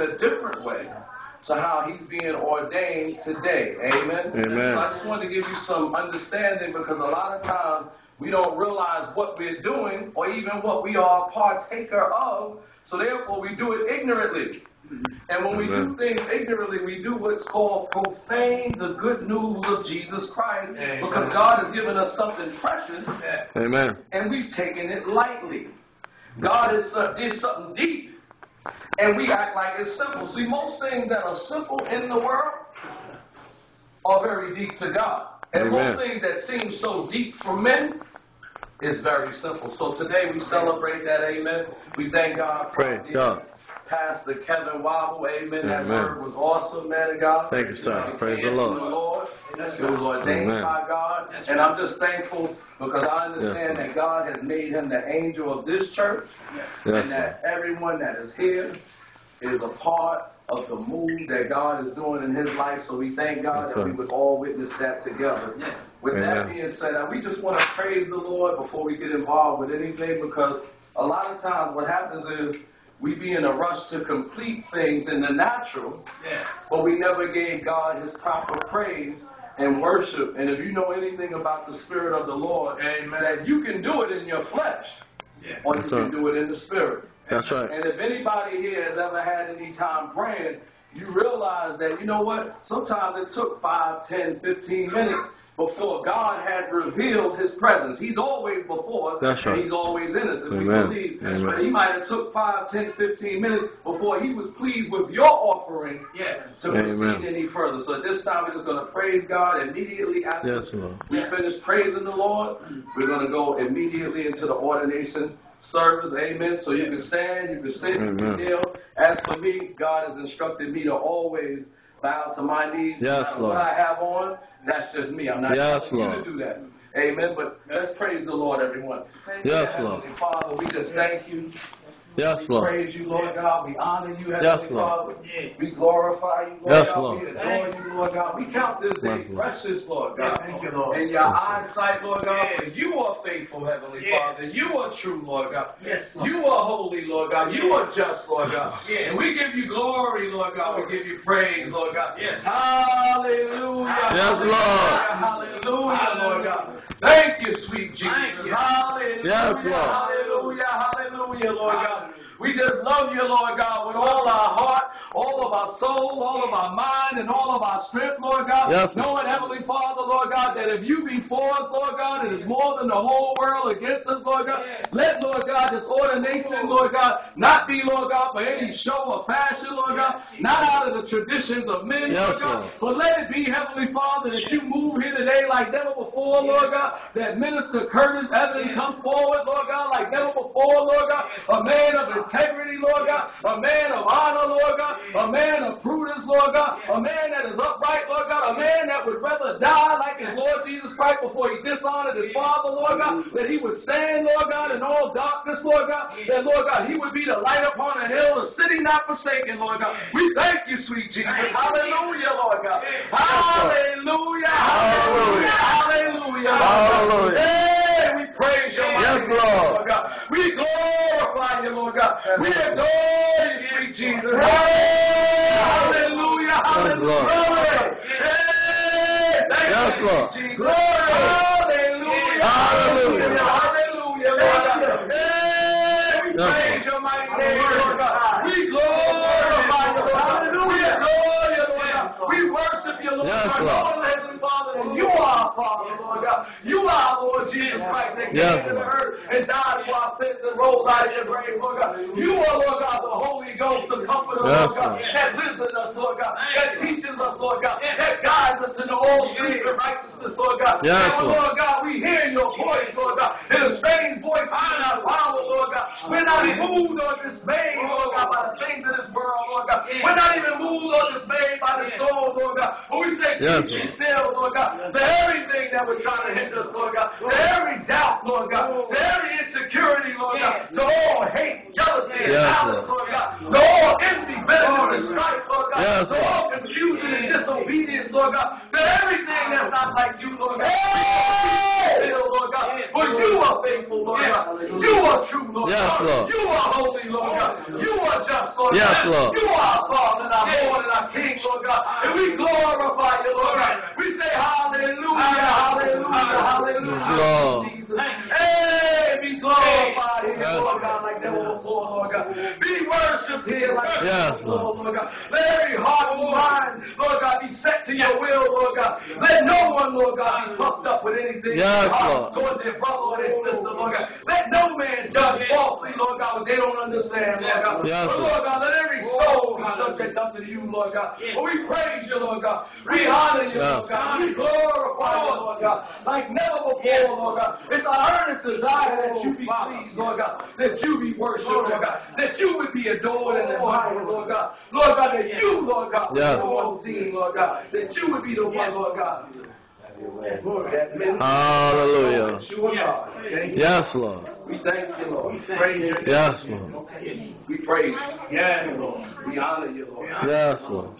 in a different way to how he's being ordained today. Amen. Amen. So I just wanted to give you some understanding because a lot of times we don't realize what we're doing or even what we are partaker of. So therefore we do it ignorantly. And when we do things ignorantly, we do what's called profane the good news of Jesus Christ because God has given us something precious Amen. and we've taken it lightly. God has uh, did something deep, and we act like it's simple. See, most things that are simple in the world are very deep to God, and Amen. most things that seem so deep for men is very simple. So today we celebrate that. Amen. We thank God. Praise God. Pastor Kevin Wobble. Amen. That Amen. word was awesome, man of God. Thank you, sir. It Praise came the from Lord. It was ordained Amen. by God. And I'm just thankful because I understand that God has made him the angel of this church. and Yes, that everyone that is here is a part of the move that God is doing in his life. So we thank God That's that we would all witness that together. With that being said, we just want to praise the Lord before we get involved with anything because a lot of times what happens is we be in a rush to complete things in the natural, but we never gave God his proper praise and worship. And if you know anything about the Spirit of the Lord, amen, that you can do it in your flesh, or you That's can right. do it in the Spirit. That's right. And if anybody here has ever had any time praying, you realize that, you know what? Sometimes it took 5, 10, 15 minutes before God had revealed his presence. He's always before us, That's and right. he's always in us, if we believe. Amen. But he might have took 5, 10, 15 minutes before he was pleased with your offering to Amen. proceed any further. So at this time, we're just going to praise God immediately after Yes, we finish praising the Lord. We're going to go immediately into the ordination service. Amen. So you can stand, you can sit, you can kneel. As for me, God has instructed me to always bow to my knees. Yes, Lord. What I have on, that's just me. I'm not Yes, telling you to do that. Amen. But let's praise the Lord, everyone. Thank Yes, Heavenly Lord. Father, we just thank you. Yes, We Lord. praise you, Lord God. We honor you, Heavenly Yes, Lord. Father. We glorify you, Lord Yes, God. Lord. We adore you, Lord God. We count this day Yes, precious, Lord God. Thank you, Lord. In your eyesight, Lord God, for you are faithful, Heavenly Yes. Father. You are true, Lord God. Yes, Lord. You are holy, Lord God. You are just, Lord God. Yes. And we give you glory, Lord God. We give you praise, Lord God. Yes. Hallelujah. Yes, Hallelujah, Hallelujah, Lord God. Thank you, sweet Jesus. Thank you. Hallelujah. Yes, Lord. Hallelujah. Hallelujah, Lord God. We just love you, Lord God, with all our heart, all of our soul, all of our mind, and all of our strength, Lord God. Yes, Lord. Knowing, Heavenly Father, Lord God, that if you be for us, Lord God, it is more than the whole world against us, Lord God. Let, Lord God, this ordination, Lord God, not be, Lord God, for any show or fashion, Lord God, not out of the traditions of men, Yes, Lord God, Lord. but let it be, Heavenly Father, that you move here today like never before, Lord God, that Minister Curtis Evans come forward, Lord God, like never before, Lord God, a man of integrity, Lord God, a man of honor, Lord God, a man of prudence, Lord God, a man that is upright, Lord God, a man that would rather die like his Lord Jesus Christ before he dishonored his Father, Lord God, that he would stand, Lord God, in all darkness, Lord God, that, Lord God, he would be the light upon a hill, the city not forsaken, Lord God. We thank you, sweet Jesus. Hallelujah, Lord God. Hallelujah, you, Lord God. We adore you, sweet Jesus. Hallelujah, Lord. hallelujah. Hey, Yes, Lord. Jesus. Hallelujah, Hallelujah. hallelujah, Lord God. Hey, we Yes, praise your mighty name, Lord God. Lord We worship you, Lord Yes, God. Lord. Lord, Heavenly Father, and you are our Father, Lord God. You are Lord Jesus Christ that came to the Lord. earth and died for our sins and rose out of your grave, Lord God. You are, Lord God, the Holy Ghost, the Comforter, Yes, Lord God, Lord. that lives in us, Lord God, that teaches us, Lord God, that guides us into all truth and righteousness, Lord God. Yes, and, Lord. Lord God, we hear your voice, Lord God, in a strange voice, I not follow, Lord God. We're not moved or dismayed, Lord God, by the things of this world, Lord God. We're not even moved or dismayed by the storm, Lord God. But we say, Yes, peace be Lord. still, oh, Lord God, to everything that would try to hinder us, Lord God, to every doubt, Lord God, to every insecurity, Lord God, to all hate, jealousy, and Yes, malice, Lord. Lord God, to all envy, bitterness, and strife, Lord God, Yes, to all confusion and disobedience, Lord God, to everything that's not like you, Lord God. We say, Still, Lord God, for you are faithful, Lord God. You are true, Lord Yes, God. Lord. You are holy, Lord God. You are just, Lord Yes, God. Lord. You are our Father and our Lord and our King, Lord God. And we glorify you, Lord God. We say hallelujah, hallelujah, hallelujah. Yes, Lord. Jesus. Hey, be glorified here, Yes. Lord God, like never before, Lord God. Be worshipped here like Yes, before, Lord. Lord God. Let every heart and Lord God, be set to your will, Lord God. Let no one, Lord God, be puffed up with anything Yes, in their heart Lord. towards their brother or their sister, Lord God. Let no man judge falsely, Lord God, what they don't understand, Lord God. Yes, but Lord. Lord God, let every soul be subject unto you, Lord God. But we praise you, Lord God. We honor you, Lord God. We glorify you, Lord God, like never before, Lord God. It's our earnest desire that you be pleased, Lord God, that you be worshipped, Lord God, that you would be adored and admired, Lord God. Lord God, that you, Lord God, would Yeah. be the one seen, Lord God, that you would be the one, Lord God. That men Hallelujah. Yeshua God. Thank you. Yes, Lord. We thank you, Lord. We praise you. Yes, Lord. We praise you. Yes, Lord. We honor you, Lord. Yes, Lord.